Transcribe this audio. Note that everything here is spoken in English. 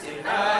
Sirha